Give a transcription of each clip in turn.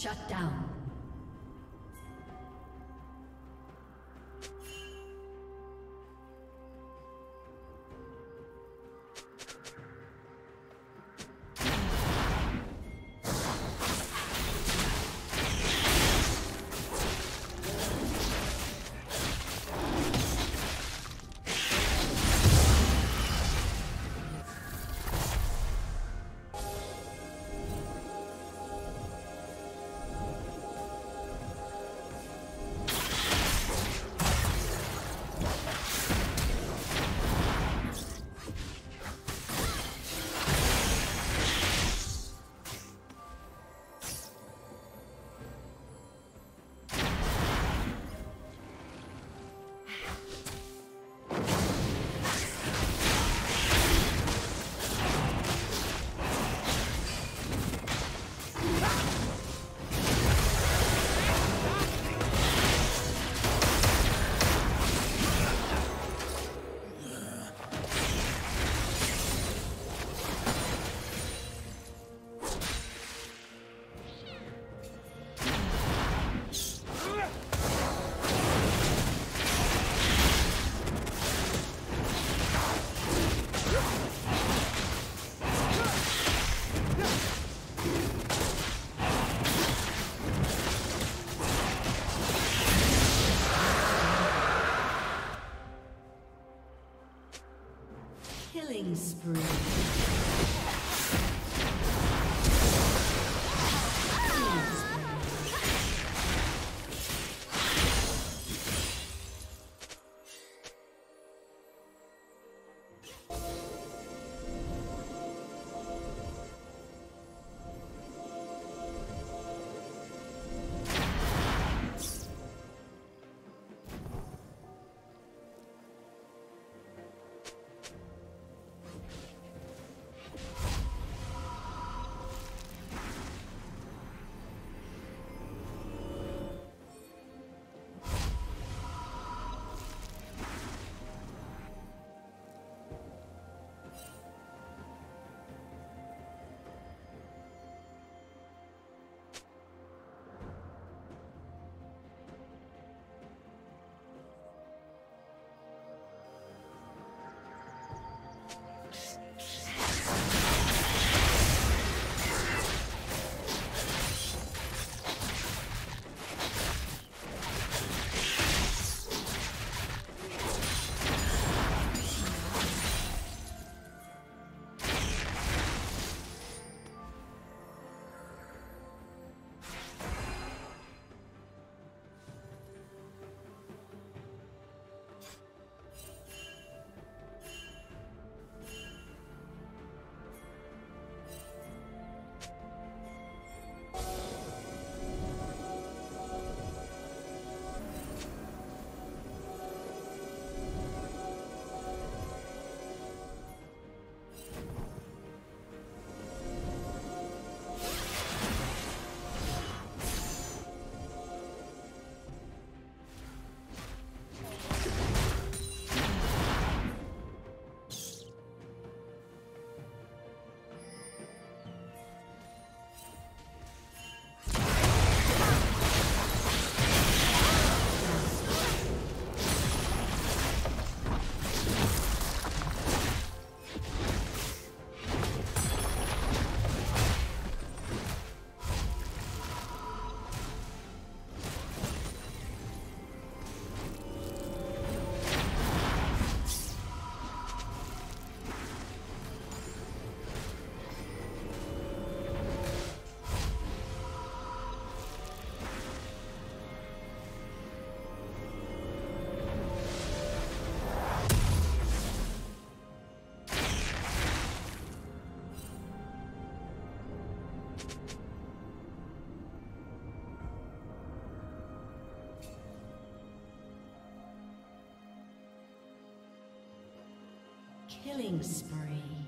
Shut down. Killing spree.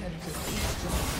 turret has destroyed.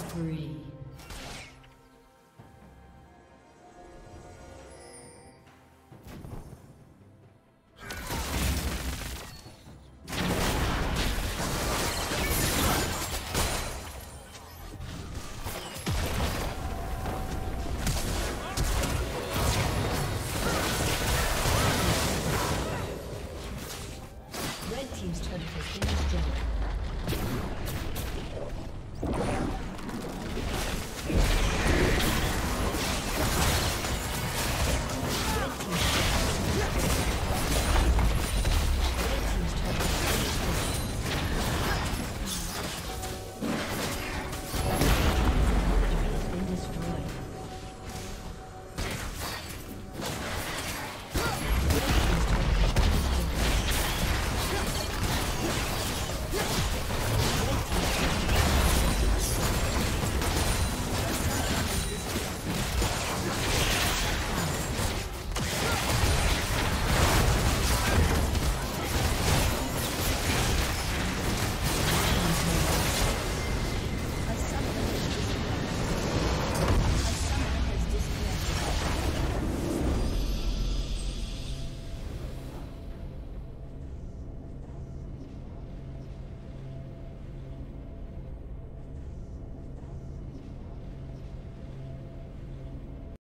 spree.